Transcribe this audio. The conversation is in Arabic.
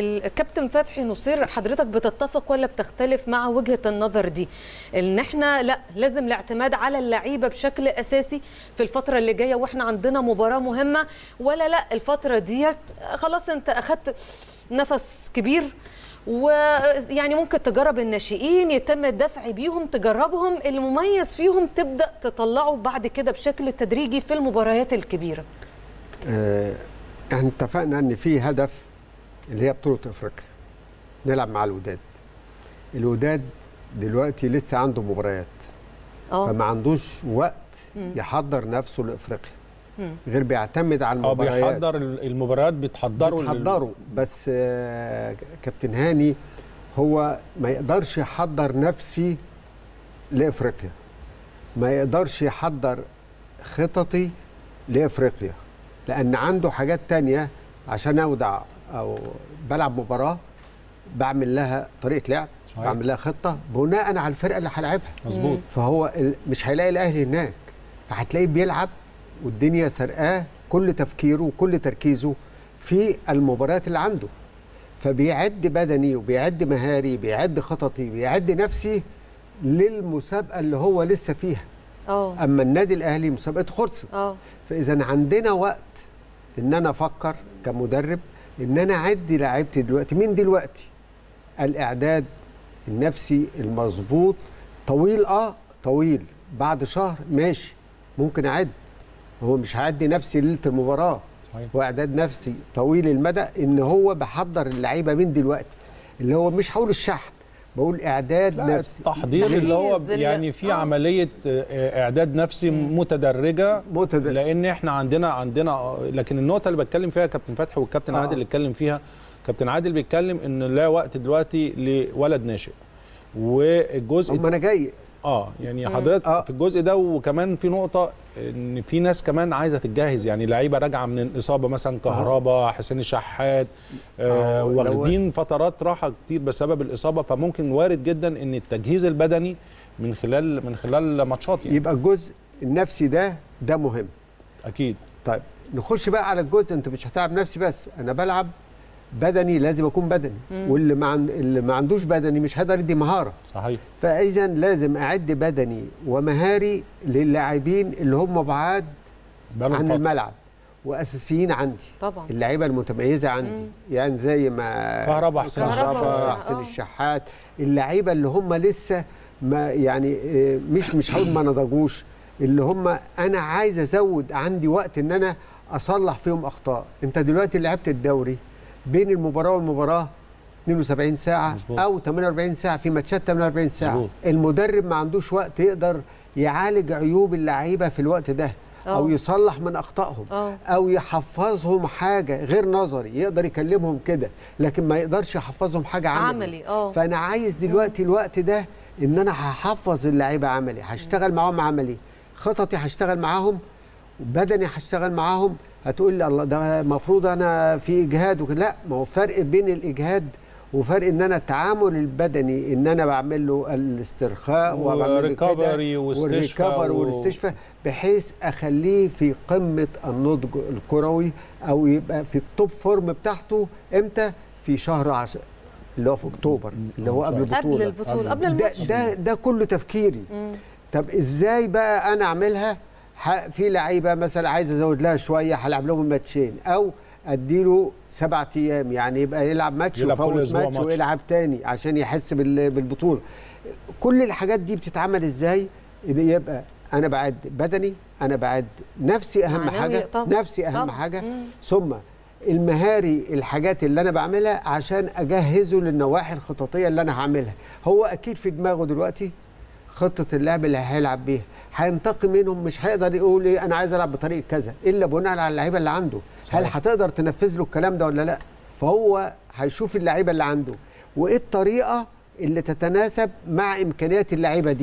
الكابتن فتحي نصير حضرتك بتتفق ولا بتختلف مع وجهة النظر دي؟ إن إحنا لا لازم الاعتماد على اللعيبة بشكل أساسي في الفترة اللي جاية وإحنا عندنا مباراة مهمة. ولا لا الفترة ديت خلاص أنت أخدت نفس كبير. ويعني ممكن تجرب الناشئين يتم الدفع بيهم تجربهم. المميز فيهم تبدأ تطلعه بعد كده بشكل تدريجي في المباريات الكبيرة. آه، إحنا اتفقنا إن في هدف اللي هي بطولة إفريقيا. نلعب مع الوداد. الوداد دلوقتي لسه عنده مباريات. آه. فما عندوش وقت مم. يحضر نفسه لإفريقيا. مم. غير بيعتمد على آه المباريات. بيحضر المباريات بتحضره لل- بيحضروا بس آه، كابتن هاني هو ما يقدرش يحضر نفسي لإفريقيا. ما يقدرش يحضر خططي لإفريقيا. لأن عنده حاجات تانية عشان اودع أو بلعب مباراة بعمل لها طريقة لعب صحيح. بعمل لها خطة بناء على الفرقة اللي هلعبها. مظبوط. فهو مش هيلاقي الأهلي هناك. فهتلاقيه بيلعب والدنيا سرقاه كل تفكيره وكل تركيزه في المباريات اللي عنده. فبيعد بدني وبيعد مهاري بيعد خططي بيعد نفسي للمسابقة اللي هو لسه فيها. آه. أما النادي الأهلي مسابقته خلصت آه. فإذا عندنا وقت إن أنا أفكر كمدرب إن أنا اعد لعيبتي دلوقتي. مين دلوقتي؟ الإعداد النفسي المظبوط. طويل آه طويل. بعد شهر ماشي. ممكن أعد. هو مش هعدي نفسي ليلة المباراة. هو إعداد نفسي طويل المدى إن هو بحضر اللعيبة من دلوقتي. اللي هو مش هقول الشحن. بقول إعداد لا نفسي. التحضير اللي هو يعني في آه. عملية آه، إعداد نفسي متدرجة. متد... لأن إحنا عندنا عندنا لكن النقطة اللي بتكلم فيها كابتن فتحي والكابتن آه. عادل اللي اتكلم فيها كابتن عادل بيتكلم إن لا وقت دلوقتي لولد ناشئ. والجزء هم أنا جاي. آه يعني حضرتك آه. في الجزء ده وكمان في نقطة إن في ناس كمان عايزة تتجهز. يعني لعيبة راجعة من الإصابة مثلا كهربا حسين الشحات آه آه، واخدين فترات راحة كتير بسبب الإصابة. فممكن وارد جدا إن التجهيز البدني من خلال من خلال ماتشات يعني. يبقى الجزء النفسي ده ده مهم. أكيد. طيب نخش بقى على الجزء. أنت مش هتلعب نفسي بس أنا بلعب بدني لازم أكون بدني. واللي ما عن... اللي ما عندوش بدني مش هقدر يدي مهارة. صحيح. فاذا لازم أعد بدني ومهاري للاعبين اللي هم بعاد بقالهم عن. الملعب وأساسيين عندي. طبعا. اللعيبة المتميزة عندي. يعني زي ما كهربا، حسين الشحات. كهربا حسين آه. الشحات. اللعيبة اللي هم لسه ما يعني آه، مش مش هقول ما نضجوش. اللي هم أنا عايز أزود عندي وقت إن أنا أصلح فيهم أخطاء. أنت دلوقتي لعبت الدوري. بين المباراة والمباراة 72 ساعة مظبوط. أو 48 ساعة في ماتشات 48 ساعة مظبوط. المدرب ما عندوش وقت يقدر يعالج عيوب اللعيبة في الوقت ده أو أه. يصلح من أخطائهم آه أو يحفظهم حاجة غير نظري يقدر يكلمهم كده لكن ما يقدرش يحفظهم حاجة عملي, عملي آه فأنا عايز دلوقتي الوقت ده إن أنا هحفظ اللعيبة عملي هشتغل معاهم عملي خططي هشتغل معاهم بدني هشتغل معاهم هتقول لي الله ده المفروض أنا في إجهاد وكده. لا ما هو فرق بين الإجهاد وفرق إن أنا التعامل البدني إن أنا بعمل له الاسترخاء وبعمل له كده وريكفري واستشفاء والريكفر و- والاستشفاء بحيث أخليه في قمة النضج الكروي أو يبقى في ال top form بتاعته إمتى؟ في شهر عشر اللي هو في أكتوبر اللي هو قبل قبل البطولة. البطولة قبل ده الماتش. ده ده كله تفكيري. مم. طب إزاي بقى أنا أعملها؟ في لعيبة مثلا عايز أزود لها شوية هلعب لهم ماتشين أو أديله سبعة أيام يعني يبقى يلعب ماتش ويفوت أسبوع ماتش. ويلعب تاني عشان يحس بال- بالبطولة كل الحاجات دي بتتعمل إزاي يبقى أنا بعد بدني أنا بعد نفسي أهم حاجة طبعاً، نفسي أهم طبعاً. حاجة مم. ثم المهاري الحاجات اللي أنا بعملها عشان أجهزه للنواحي الخططية اللي أنا هعملها هو أكيد في دماغه دلوقتي خطة اللعب اللي هيلعب بيها. هينتقي منهم مش هيقدر يقول إيه أنا عايز ألعب بطريقة كذا إلا بناء على اللعيبة اللي عنده. هل صحيح. هتقدر تنفذ له الكلام ده ولا لأ؟ فهو هيشوف اللعيبة اللي عنده. وإيه الطريقة اللي تتناسب مع إمكانيات اللعيبة دي؟